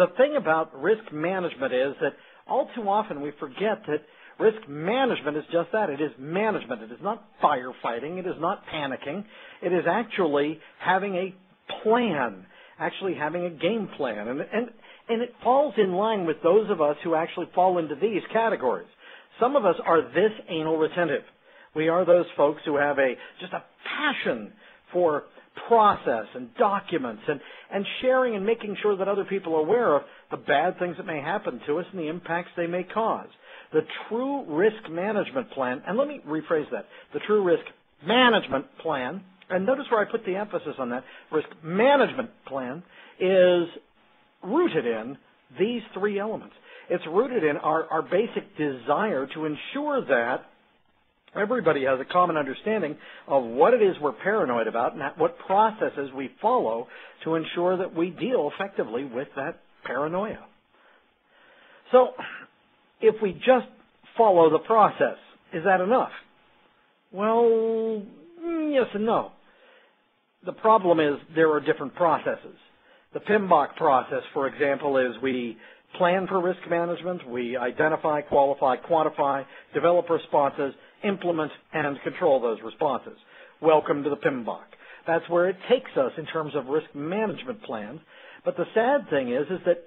The thing about risk management is that all too often we forget that risk management is just that. It is management. It is not firefighting. It is not panicking. It is actually having a plan, actually having a game plan. And, and, and it falls in line with those of us who actually fall into these categories. Some of us are this anal retentive. We are those folks who have a, just a passion for process and documents and, and sharing and making sure that other people are aware of the bad things that may happen to us and the impacts they may cause. The true risk management plan, and let me rephrase that, the true risk management plan, and notice where I put the emphasis on that, risk management plan is rooted in these three elements. It's rooted in our, our basic desire to ensure that everybody has a common understanding of what it is we're paranoid about and what processes we follow to ensure that we deal effectively with that paranoia. So, if we just follow the process, is that enough? Well, mm, yes and no. The problem is there are different processes. The PMBOK process, for example, is we plan for risk management, we identify, qualify, quantify, develop responses, implement, and control those responses. Welcome to the PMBOK. That's where it takes us in terms of risk management plans. But the sad thing is, is that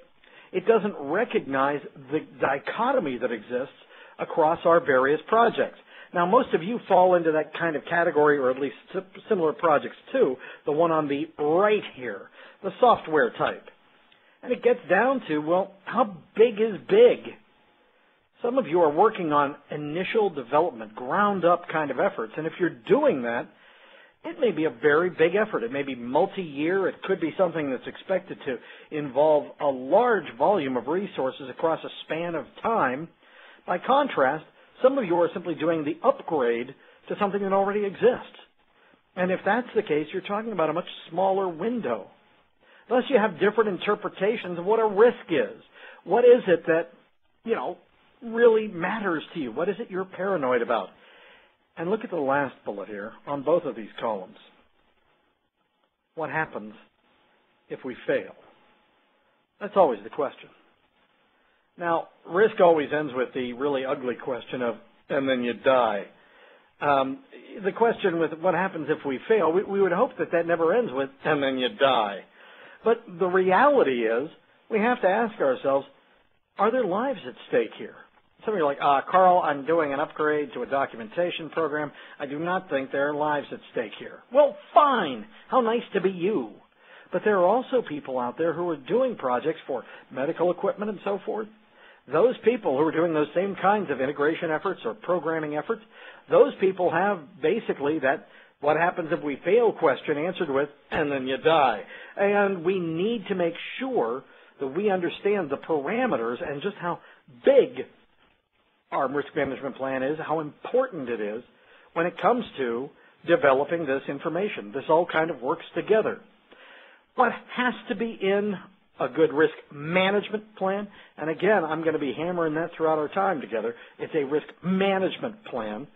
it doesn't recognize the dichotomy that exists across our various projects. Now, most of you fall into that kind of category, or at least similar projects too, the one on the right here, the software type. And it gets down to, well, how big is big? Some of you are working on initial development, ground up kind of efforts. And if you're doing that, it may be a very big effort. It may be multi-year. It could be something that's expected to involve a large volume of resources across a span of time. By contrast, some of you are simply doing the upgrade to something that already exists. And if that's the case, you're talking about a much smaller window. Thus, you have different interpretations of what a risk is. What is it that, you know, really matters to you? What is it you're paranoid about? And look at the last bullet here on both of these columns. What happens if we fail? That's always the question. Now, risk always ends with the really ugly question of, and then you die. Um, the question with what happens if we fail, we, we would hope that that never ends with, and then you die. But the reality is, we have to ask ourselves, are there lives at stake here? Some of you are like, uh, Carl, I'm doing an upgrade to a documentation program. I do not think there are lives at stake here. Well, fine. How nice to be you. But there are also people out there who are doing projects for medical equipment and so forth. Those people who are doing those same kinds of integration efforts or programming efforts, those people have basically that what happens if we fail question answered with, and then you die. And we need to make sure that we understand the parameters and just how big our risk management plan is, how important it is when it comes to developing this information. This all kind of works together. What has to be in a good risk management plan, and again, I'm going to be hammering that throughout our time together. It's a risk management plan.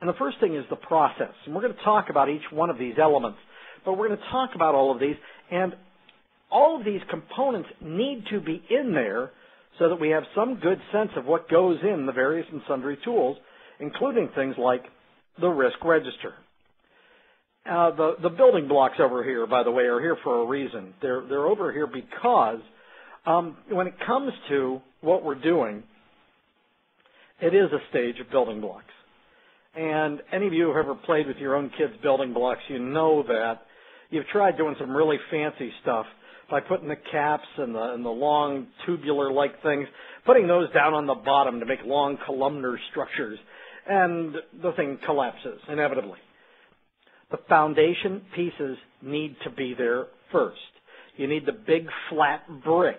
And the first thing is the process. And we're going to talk about each one of these elements, but we're going to talk about all of these, and all of these components need to be in there so that we have some good sense of what goes in the various and sundry tools, including things like the risk register. Uh, the, the building blocks over here, by the way, are here for a reason. They're, they're over here because um, when it comes to what we're doing, it is a stage of building blocks. And any of you who have ever played with your own kids' building blocks, you know that you've tried doing some really fancy stuff by putting the caps and the, and the long tubular-like things, putting those down on the bottom to make long columnar structures, and the thing collapses inevitably. The foundation pieces need to be there first. You need the big flat bricks.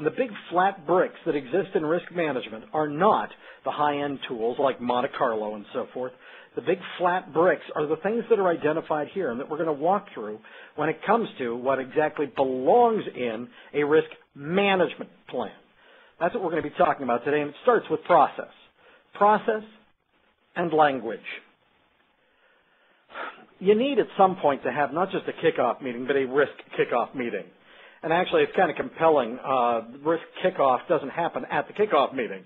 And the big flat bricks that exist in risk management are not the high-end tools like Monte Carlo and so forth. The big flat bricks are the things that are identified here and that we're going to walk through when it comes to what exactly belongs in a risk management plan. That's what we're going to be talking about today, and it starts with process. Process and language. You need at some point to have not just a kickoff meeting, but a risk kickoff meeting. And actually, it's kind of compelling. Uh, risk kickoff doesn't happen at the kickoff meeting.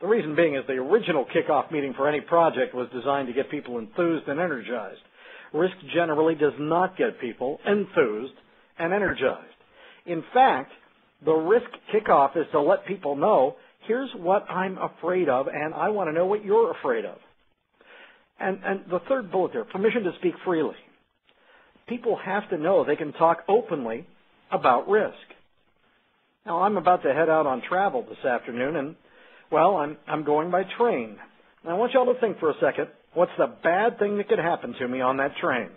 The reason being is the original kickoff meeting for any project was designed to get people enthused and energized. Risk generally does not get people enthused and energized. In fact, the risk kickoff is to let people know, here's what I'm afraid of, and I want to know what you're afraid of. And, and the third bullet there, permission to speak freely. People have to know they can talk openly about risk. Now, I'm about to head out on travel this afternoon, and, well, I'm, I'm going by train. And I want you all to think for a second, what's the bad thing that could happen to me on that train?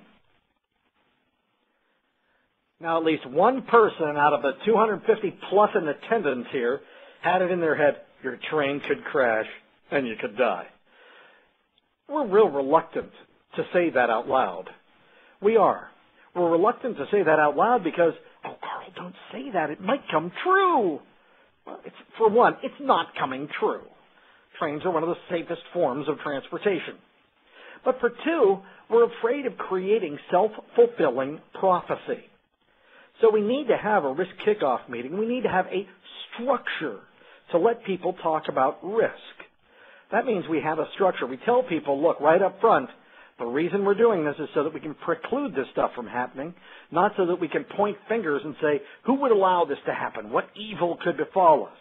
Now, at least one person out of the 250 plus in attendance here had it in their head, your train could crash and you could die. We're real reluctant to say that out loud. We are. We're reluctant to say that out loud because, don't say that. It might come true. Well, it's, for one, it's not coming true. Trains are one of the safest forms of transportation. But for two, we're afraid of creating self-fulfilling prophecy. So we need to have a risk kickoff meeting. We need to have a structure to let people talk about risk. That means we have a structure. We tell people, look, right up front, the reason we're doing this is so that we can preclude this stuff from happening, not so that we can point fingers and say, who would allow this to happen? What evil could befall us?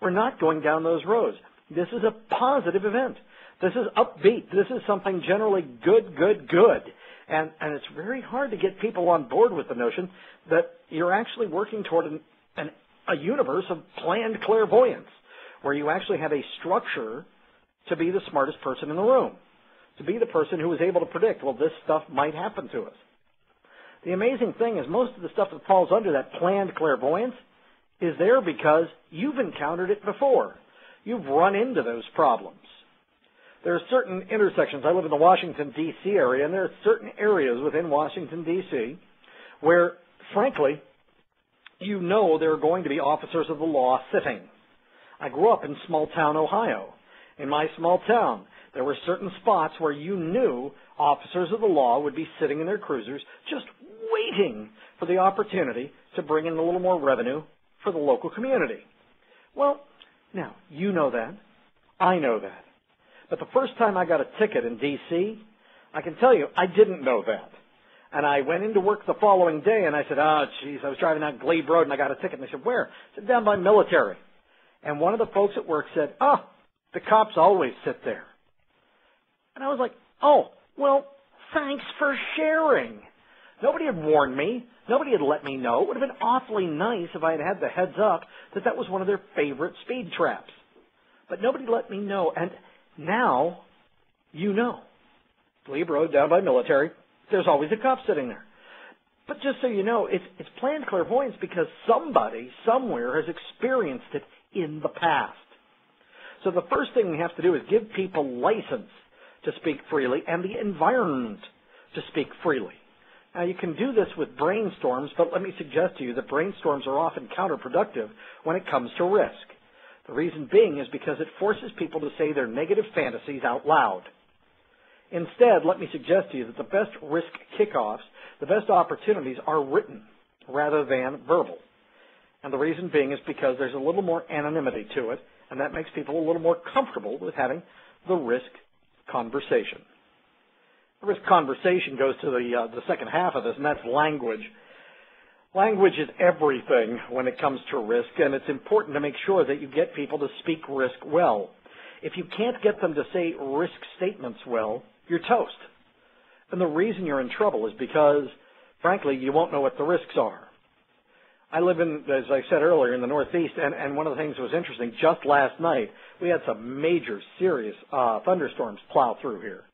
We're not going down those roads. This is a positive event. This is upbeat. This is something generally good, good, good. And, and it's very hard to get people on board with the notion that you're actually working toward an, an, a universe of planned clairvoyance, where you actually have a structure to be the smartest person in the room to be the person who is able to predict, well, this stuff might happen to us. The amazing thing is most of the stuff that falls under that planned clairvoyance is there because you've encountered it before. You've run into those problems. There are certain intersections. I live in the Washington, D.C. area, and there are certain areas within Washington, D.C. where, frankly, you know there are going to be officers of the law sitting. I grew up in small town Ohio. In my small town, there were certain spots where you knew officers of the law would be sitting in their cruisers just waiting for the opportunity to bring in a little more revenue for the local community. Well, now, you know that. I know that. But the first time I got a ticket in D.C., I can tell you, I didn't know that. And I went into work the following day and I said, oh, geez, I was driving down Glebe Road and I got a ticket. And they said, where? I said, down by military. And one of the folks at work said, oh, the cops always sit there. And I was like, oh, well, thanks for sharing. Nobody had warned me. Nobody had let me know. It would have been awfully nice if I had had the heads up that that was one of their favorite speed traps. But nobody let me know. And now, you know. Glebe Road down by military, there's always a cop sitting there. But just so you know, it's, it's planned clairvoyance because somebody somewhere has experienced it in the past. So the first thing we have to do is give people license to speak freely and the environment to speak freely. Now you can do this with brainstorms, but let me suggest to you that brainstorms are often counterproductive when it comes to risk. The reason being is because it forces people to say their negative fantasies out loud. Instead, let me suggest to you that the best risk kickoffs, the best opportunities are written rather than verbal. And the reason being is because there's a little more anonymity to it, and that makes people a little more comfortable with having the risk conversation. The risk conversation goes to the, uh, the second half of this, and that's language. Language is everything when it comes to risk, and it's important to make sure that you get people to speak risk well. If you can't get them to say risk statements well, you're toast. And the reason you're in trouble is because, frankly, you won't know what the risks are. I live in, as I said earlier, in the Northeast, and, and one of the things that was interesting, just last night, we had some major, serious uh, thunderstorms plow through here.